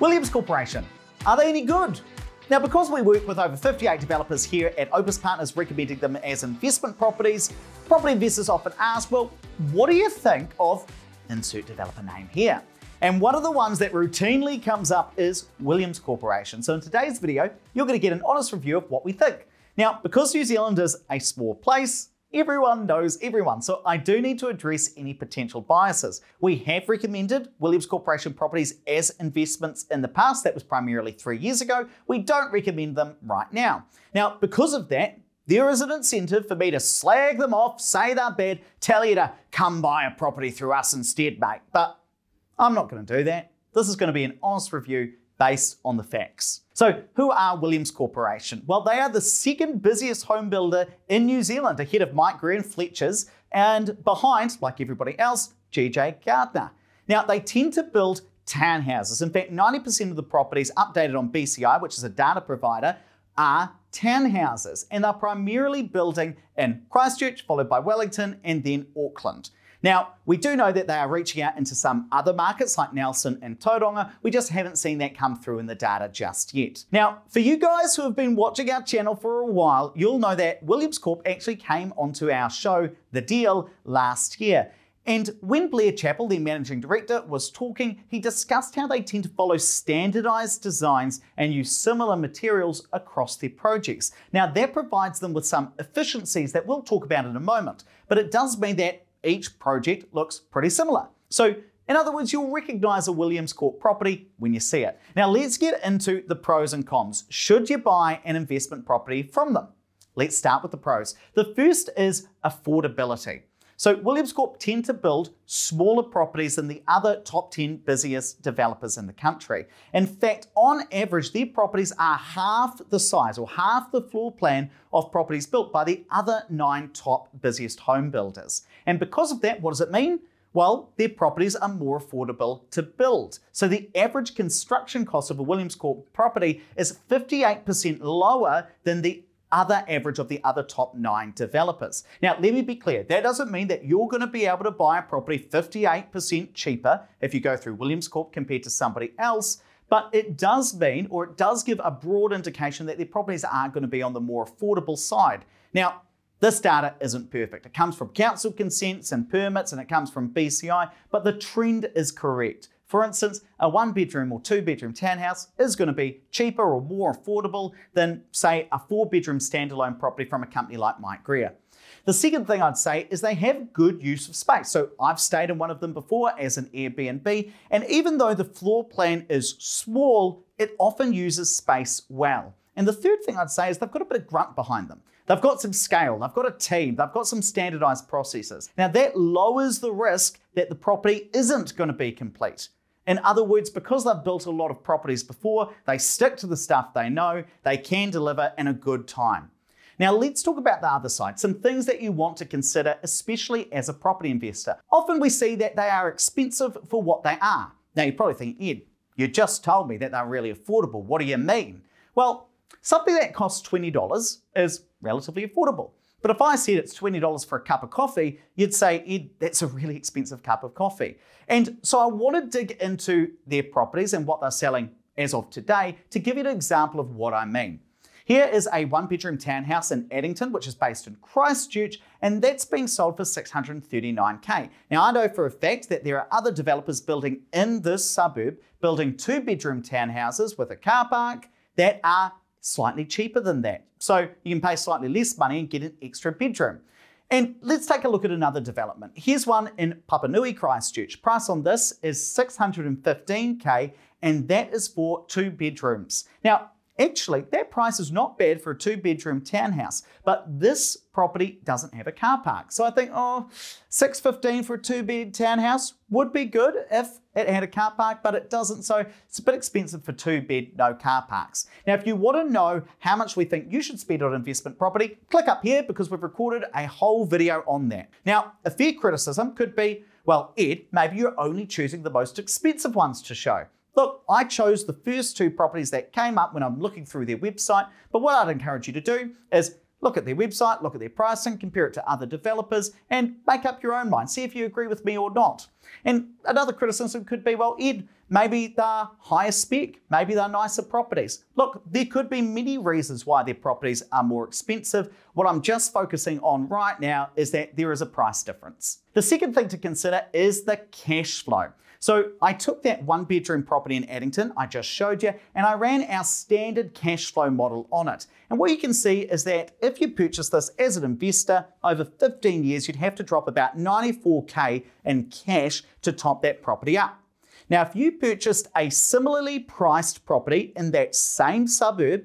Williams Corporation, are they any good? Now, because we work with over 58 developers here at Opes Partners recommending them as investment properties, property investors often ask, well, what do you think of insert developer name here? And one of the ones that routinely comes up is Williams Corporation. So in today's video, you're going to get an honest review of what we think. Now, because New Zealand is a small place, Everyone knows everyone, so I do need to address any potential biases. We have recommended Williams Corporation properties as investments in the past, that was primarily three years ago. We don't recommend them right now. Now, because of that, there is an incentive for me to slag them off, say they're bad, tell you to come buy a property through us instead, mate. But I'm not going to do that. This is going to be an honest review based on the facts. So, who are Williams Corporation? Well, they are the second busiest home builder in New Zealand, ahead of Mike Greer and Fletcher's, and behind, like everybody else, GJ Gardner. Now, they tend to build townhouses. In fact, 90% of the properties updated on BCI, which is a data provider, are townhouses, and they're primarily building in Christchurch, followed by Wellington, and then Auckland. Now, we do know that they are reaching out into some other markets like Nelson and Tauranga. We just haven't seen that come through in the data just yet. Now, for you guys who have been watching our channel for a while, you'll know that Williams Corp actually came onto our show, The Deal, last year. And when Blair Chappell, the managing director, was talking, he discussed how they tend to follow standardized designs and use similar materials across their projects. Now, that provides them with some efficiencies that we'll talk about in a moment, but it does mean that each project looks pretty similar. So in other words, you'll recognize a Williams Corp property when you see it. Now let's get into the pros and cons. Should you buy an investment property from them? Let's start with the pros. The first is affordability. So Williams Corp tend to build smaller properties than the other top 10 busiest developers in the country. In fact, on average, their properties are half the size or half the floor plan of properties built by the other nine top busiest home builders. And because of that, what does it mean? Well, their properties are more affordable to build. So the average construction cost of a Williams Corp property is 58% lower than the other average of the other top nine developers. Now, let me be clear, that doesn't mean that you're going to be able to buy a property 58% cheaper if you go through Williams Corp compared to somebody else. But it does mean, or it does give a broad indication that their properties are going to be on the more affordable side. Now, this data isn't perfect. It comes from council consents and permits and it comes from BCI, but the trend is correct. For instance, a one bedroom or two bedroom townhouse is going to be cheaper or more affordable than, say, a four bedroom standalone property from a company like Mike Greer. The second thing I'd say is they have good use of space. So I've stayed in one of them before as an Airbnb, and even though the floor plan is small, it often uses space well. And the third thing I'd say is they've got a bit of grunt behind them. They've got some scale, they've got a team, they've got some standardized processes. Now that lowers the risk that the property isn't going to be complete. In other words, because they've built a lot of properties before, they stick to the stuff they know, they can deliver in a good time. Now, let's talk about the other side, some things that you want to consider, especially as a property investor. Often we see that they are expensive for what they are. Now, you're probably think, Ed, you just told me that they're really affordable. What do you mean? Well, something that costs $20 is relatively affordable. But if I said it's $20 for a cup of coffee, you'd say, Ed, that's a really expensive cup of coffee. And so I want to dig into their properties and what they're selling as of today to give you an example of what I mean. Here is a one bedroom townhouse in Addington, which is based in Christchurch, and that's being sold for 639k. Now, I know for a fact that there are other developers building in this suburb, building two bedroom townhouses with a car park that are slightly cheaper than that. So you can pay slightly less money and get an extra bedroom. And let's take a look at another development. Here's one in Papanui, Christchurch. Price on this is 615k, and that is for two bedrooms. Now, Actually, that price is not bad for a two bedroom townhouse, but this property doesn't have a car park. So I think, oh, 615 for a two bed townhouse would be good if it had a car park, but it doesn't. So it's a bit expensive for two bed, no car parks. Now, if you want to know how much we think you should spend on investment property, click up here because we've recorded a whole video on that. Now, a fair criticism could be, well, Ed, maybe you're only choosing the most expensive ones to show. Look, I chose the first two properties that came up when I'm looking through their website, but what I'd encourage you to do is Look at their website, look at their pricing, compare it to other developers, and make up your own mind. See if you agree with me or not. And another criticism could be, well, Ed, maybe they're higher spec, maybe they're nicer properties. Look, there could be many reasons why their properties are more expensive. What I'm just focusing on right now is that there is a price difference. The second thing to consider is the cash flow. So I took that one bedroom property in Addington I just showed you and I ran our standard cash flow model on it. And what you can see is that if you purchase this as an investor over 15 years, you'd have to drop about 94K in cash to top that property up. Now, if you purchased a similarly priced property in that same suburb,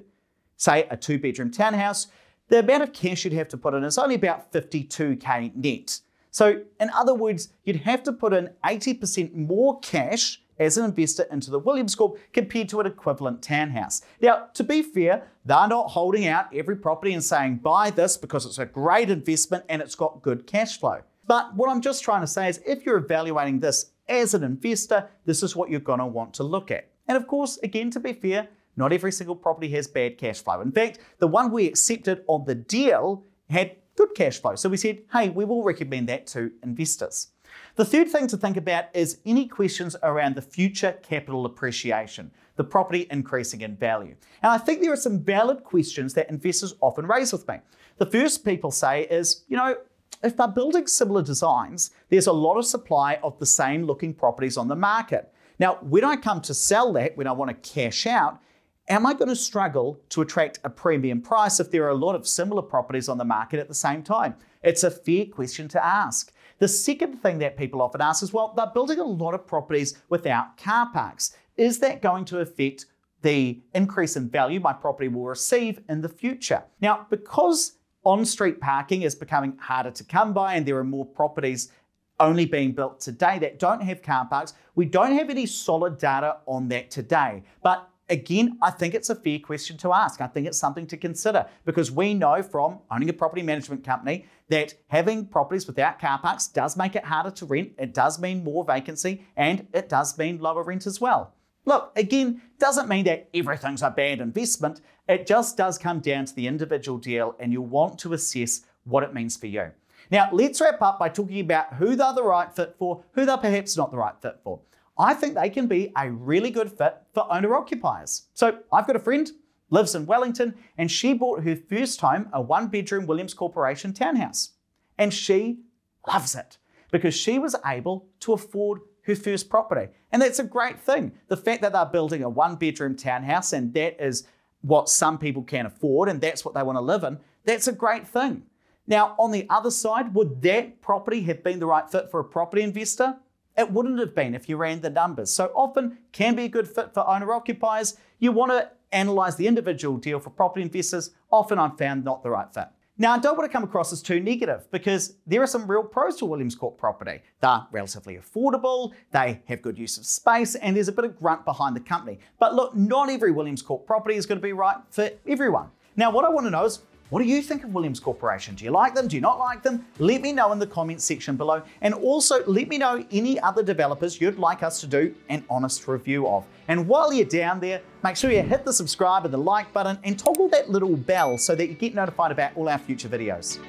say a two bedroom townhouse, the amount of cash you'd have to put in is only about 52K net. So, in other words, you'd have to put in 80% more cash as an investor into the Williams Corp compared to an equivalent townhouse. Now, to be fair, they're not holding out every property and saying buy this because it's a great investment and it's got good cash flow. But what I'm just trying to say is if you're evaluating this as an investor, this is what you're going to want to look at. And of course, again, to be fair, not every single property has bad cash flow. In fact, the one we accepted on the deal had good cash flow. So we said, hey, we will recommend that to investors. The third thing to think about is any questions around the future capital appreciation, the property increasing in value. And I think there are some valid questions that investors often raise with me. The first people say is, you know, if they're building similar designs, there's a lot of supply of the same looking properties on the market. Now, when I come to sell that, when I want to cash out, Am I going to struggle to attract a premium price if there are a lot of similar properties on the market at the same time? It's a fair question to ask. The second thing that people often ask is well, they're building a lot of properties without car parks. Is that going to affect the increase in value my property will receive in the future? Now, because on street parking is becoming harder to come by and there are more properties only being built today that don't have car parks, we don't have any solid data on that today. But Again, I think it's a fair question to ask. I think it's something to consider because we know from owning a property management company that having properties without car parks does make it harder to rent. It does mean more vacancy and it does mean lower rent as well. Look, again, doesn't mean that everything's a bad investment. It just does come down to the individual deal and you'll want to assess what it means for you. Now, let's wrap up by talking about who they're the right fit for, who they're perhaps not the right fit for. I think they can be a really good fit for owner occupiers. So I've got a friend, lives in Wellington, and she bought her first home, a one bedroom Williams Corporation townhouse. And she loves it because she was able to afford her first property. And that's a great thing. The fact that they're building a one bedroom townhouse and that is what some people can afford and that's what they want to live in, that's a great thing. Now, on the other side, would that property have been the right fit for a property investor? It wouldn't have been if you ran the numbers. So often can be a good fit for owner occupiers. You want to analyze the individual deal for property investors. Often I've found not the right fit. Now, I don't want to come across as too negative because there are some real pros to Williams Corp property. They're relatively affordable, they have good use of space, and there's a bit of grunt behind the company. But look, not every Williams Corp property is going to be right for everyone. Now, what I want to know is what do you think of Williams Corporation? Do you like them? Do you not like them? Let me know in the comments section below. And also let me know any other developers you'd like us to do an honest review of. And while you're down there, make sure you hit the subscribe and the like button and toggle that little bell so that you get notified about all our future videos.